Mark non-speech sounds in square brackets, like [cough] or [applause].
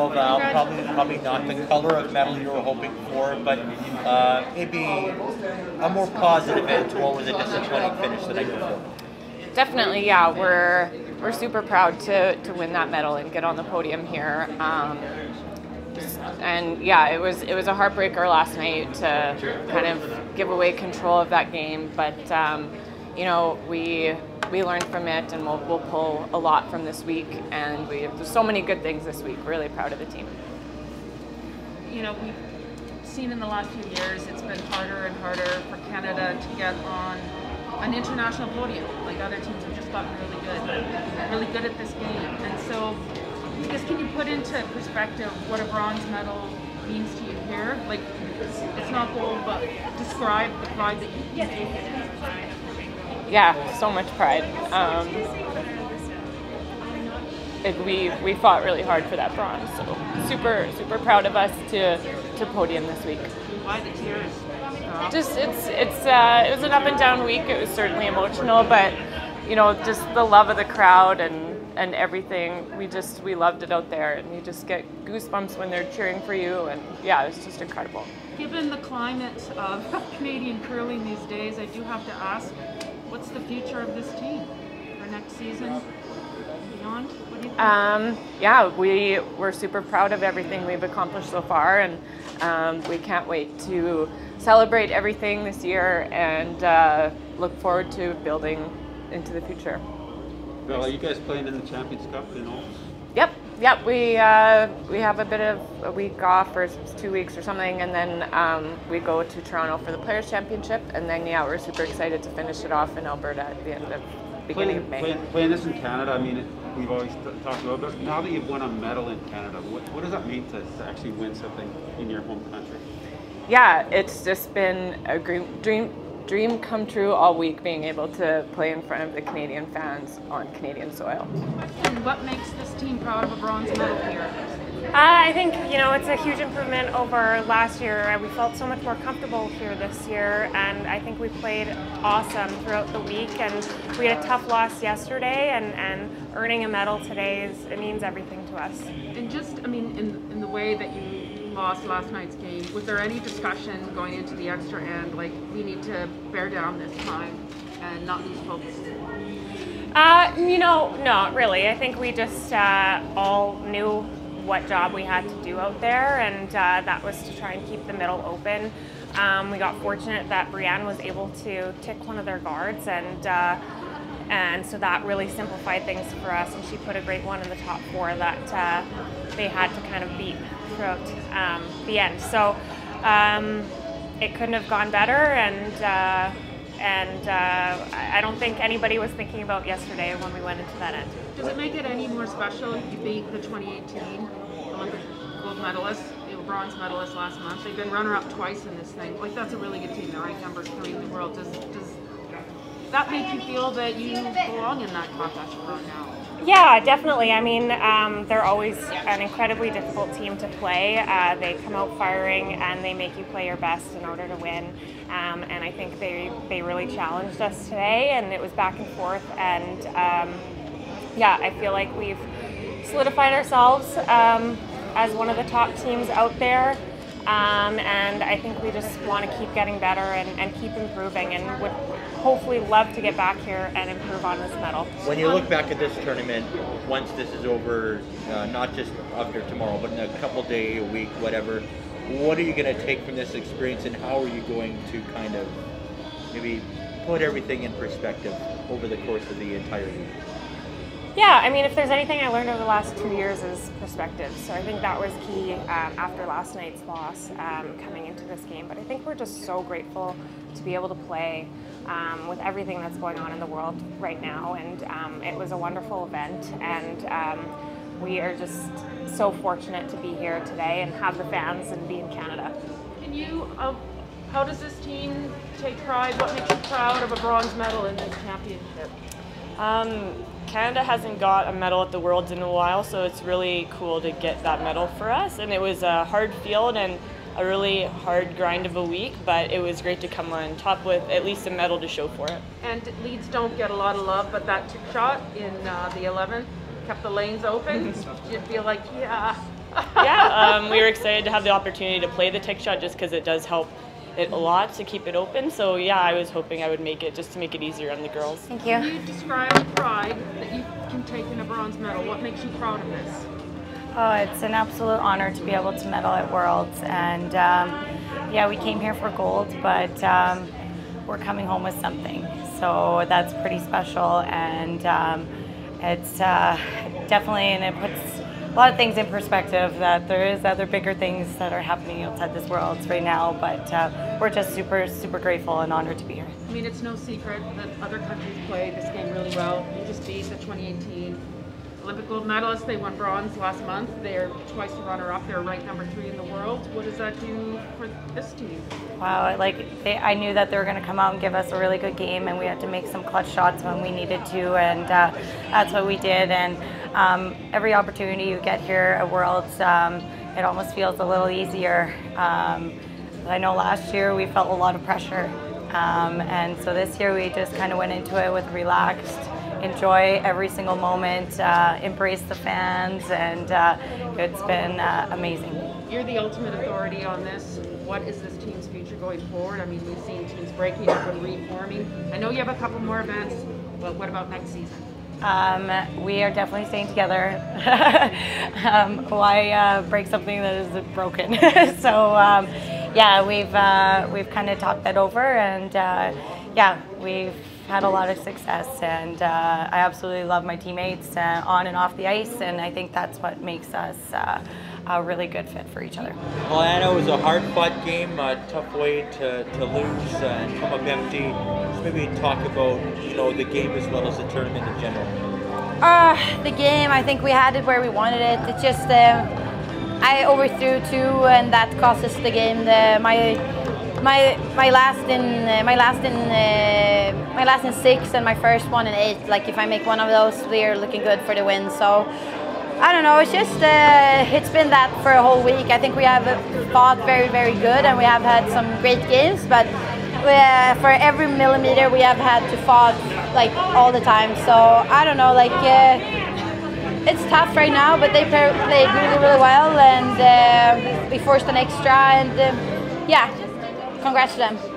Well, Val, probably probably not the color of medal you were hoping for, but uh, maybe a more positive end to what was a disappointing finish the night before. Definitely, yeah. We're we're super proud to, to win that medal and get on the podium here. Um, and yeah, it was it was a heartbreaker last night to kind of give away control of that game, but um, you know we we learned from it, and we'll we'll pull a lot from this week. And we have so many good things this week. Really proud of the team. You know, we've seen in the last few years it's been harder and harder for Canada to get on an international podium. Like other teams have just gotten really good, really good at this game. And so, I guess can you put into perspective what a bronze medal means to you here? Like, it's not gold, but describe the pride that you take. Yeah, so much pride. Um, we we fought really hard for that bronze, so super super proud of us to to podium this week. Why the tears? just it's it's uh, it was an up and down week. It was certainly emotional, but you know, just the love of the crowd and and everything. We just we loved it out there, and you just get goosebumps when they're cheering for you, and yeah, it was just incredible. Given the climate of [laughs] Canadian curling these days, I do have to ask, what's the future of this team for next season? Beyond, what do you think? Um, yeah, we we're super proud of everything we've accomplished so far, and um, we can't wait to celebrate everything this year and uh, look forward to building into the future. Well, are you guys playing in the Champions Cup in all? Yep, yep. We uh, we have a bit of a week off or two weeks or something, and then um, we go to Toronto for the Players Championship, and then yeah, we're super excited to finish it off in Alberta at the end of beginning Playing, of May. playing, playing this in Canada, I mean, it, we've always t- talked about, but now that you've won a medal in Canada, what, what does that mean to, to actually win something in your home country? yeah, it's just been a dream, dream dream come true all week being able to play in front of the Canadian fans on Canadian soil. And what makes this team proud of a bronze medal here? Uh, I think you know it's a huge improvement over last year. We felt so much more comfortable here this year, and I think we played awesome throughout the week. And we had a tough loss yesterday, and, and earning a medal today is it means everything to us. And just, I mean, in, in the way that you lost last night's game, was there any discussion going into the extra end, like we need to bear down this time and not lose focus? Uh, you know, not really. I think we just uh, all knew what job we had to do out there, and uh, that was to try and keep the middle open. Um, we got fortunate that Briane was able to tick one of their guards, and uh, and so that really simplified things for us. And she put a great one in the top four that uh, they had to kind of beat throughout um, the end. So um, it couldn't have gone better, and uh, and uh, I don't think anybody was thinking about yesterday when we went into that end. Does it make it any more special? You beat the 2018 Olympic gold medalists, the bronze medalist last month. They've been runner-up twice in this thing. Like that's a really good team. They're ranked number three in the world. Does does that make you feel that you belong in that contest right now? Yeah, definitely. I mean, um, they're always an incredibly difficult team to play. Uh, they come out firing and they make you play your best in order to win. Um, and I think they, they really challenged us today, and it was back and forth. And um, yeah, I feel like we've solidified ourselves um, as one of the top teams out there. Um, and I think we just want to keep getting better and, and keep improving and would hopefully love to get back here and improve on this medal. When you look back at this tournament, once this is over, uh, not just after tomorrow, but in a couple day, a week, whatever, what are you going to take from this experience, and how are you going to kind of maybe put everything in perspective over the course of the entire week? Yeah, I mean, if there's anything I learned over the last two years is perspective. So I think that was key um, after last night's loss um, coming into this game. But I think we're just so grateful to be able to play um, with everything that's going on in the world right now. And um, it was a wonderful event. And um, we are just so fortunate to be here today and have the fans and be in Canada. Can you, uh, how does this team take pride? What makes you proud of a bronze medal in this championship? Canada hasn't got a medal at the Worlds in a while, so it's really cool to get that medal for us. And it was a hard field and a really hard grind of a week, but it was great to come on top with at least a medal to show for it. And leads don't get a lot of love, but that tick shot in uh, the 11th kept the lanes open. [laughs] Did you feel like, yeah, yeah, [laughs] um, we were excited to have the opportunity to play the tick shot just because it does help it a lot to keep it open. So yeah, I was hoping I would make it just to make it easier on the girls. Thank Can you. you describe pride that you can take in a bronze medal? What makes you proud of this? Oh, it's an absolute honor to be able to medal at Worlds. And um, yeah, we came here for gold, but um, we're coming home with something. So that's pretty special. And um, it's uh, definitely, and it puts a lot of things in perspective that there is other bigger things that are happening outside this world right now. But uh, we're just super, super grateful and honored to be here. I mean, it's no secret that other countries play this game really well. You just beat the 2018 Olympic gold medalists. They won bronze last month. They're twice the runner-up. They're ranked number three in the world. What does that do for this team? Wow, like they, I knew that they were going to come out and give us a really good game, and we had to make some clutch shots when we needed to, and uh, that's what we did. And um, every opportunity you get here at Worlds, um, it almost feels a little easier. Um, I know last year we felt a lot of pressure, um, and so this year we just kind of went into it with relaxed enjoy every single moment, uh, embrace the fans, and uh, it's been uh, amazing. You're the ultimate authority on this. What is this team's future going forward? I mean, we've seen teams breaking up and reforming. I know you have a couple more events, but what about next season? Um, we are definitely staying together. [laughs] um, why uh, break something that is broken? [laughs] so um, yeah, we've uh, we've kind of talked that over, and uh, yeah, we've had a lot of success, and uh, I absolutely love my teammates uh, on and off the ice, and I think that's what makes us uh, a really good fit for each other. Well, Anna, it was a hard-fought game, a tough way to, to lose and come up empty. Maybe talk about you know the game as well as the tournament in general. Uh, the game, I think we had it where we wanted it. It's just uh, I overthrew two, and that cost us the game. The, my my my last in uh, my last in uh, my last in six and my first one in eight. Like if I make one of those, we're looking good for the win. So I don't know. It's just uh, it's been that for a whole week. I think we have fought very very good and we have had some great games, but. Uh, for every millimeter we have had to fight like all the time so I don't know like uh, it's tough right now but they play, played really really well and uh, we forced an extra and uh, yeah congrats to them